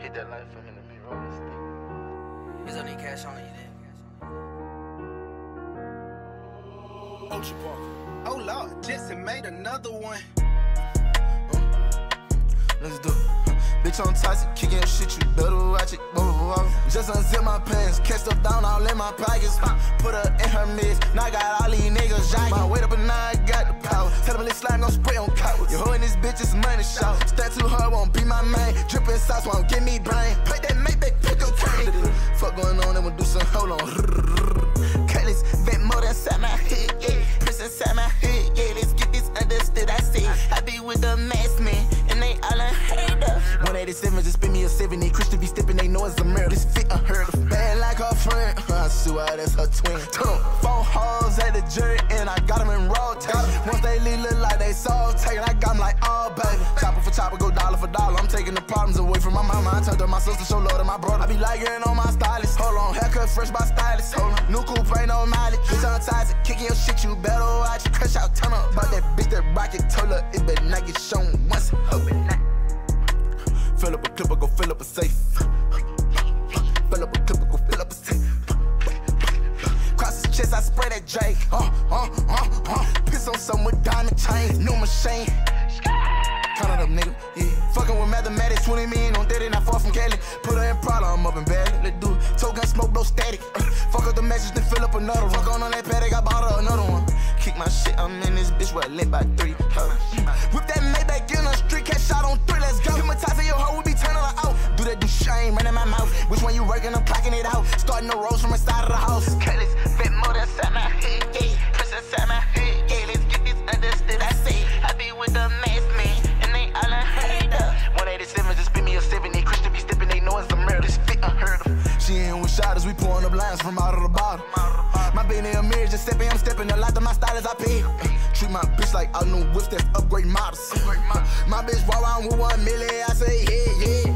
Hit that light for him to be rolling stick. There's only cash on it, you did. Ocean Park. Oh Lord, Jetson made another one. Let's do it. Bitch on toxic, kicking shit, you better watch it. Whoa, whoa, whoa. Just unzip my pants, catch stuff down all in my pockets. Put her in her midst, now I got all these niggas jogging. My weight up slime gon' spray on cowards. You holding this bitch is money shot. Stand too hard, won't be my main. Drippin' sauce won't give me brain. Play that Maybach, pick up train. Fuck going on, I'ma do some hold on. Cutlass, vent more inside my head, yeah. Press inside my head, yeah. Let's get this understood. I see, I be with the mask man, and they all unheard of. 187, just spin me a 70. Christian be stepping, they know it's a murder. This fit unheard of. Bad like her friend, I see why that's her twin. Turn phone hoes at the jury, and I got Chopper go dollar for dollar. I'm taking the problems away from my mama. I turned to my sister, show love to my brother. I be liking on my stylist. Hold on, haircut fresh by stylist. Hold on, new coupe ain't no mileage. Bitch on ties, kicking your shit, you better watch it. Crush out, turn up. About that bitch that rocket, told her it better not get shown once. Fill up a clip, I go fill up a safe. Fill up a clip, I go fill up a safe. Cross his chest, I spray that J. Uh, uh, uh, uh. Piss on some with diamond chains, new machine. Count. Yeah. Fucking with mathematics, 20 million on 30, not far from Cali. Put her in Prada, I'm up in bed. Let's do it. Toe gun smoke, blow static. Uh, fuck up the message, then fill up another one. Fuck on on that paddock, I bought her another one. Kick my shit, I'm in this bitch where I lit by three. Uh, whip that Maybach in the street, catch shot on three, let's go. Hypnotizing your hoe, we be turning her out. Do that do shame, running my mouth. Which one you working, I'm clocking it out. Starting the rolls from inside of the house. Cutlass, shotters, we pouring up lines from out of the bottle. My baby in a mirror, just stepping, I'm stepping. A lot of my stylist, I pay. Treat my bitch like I new whips, that's upgrade models. My bitch walk around with one million, I say, yeah, yeah.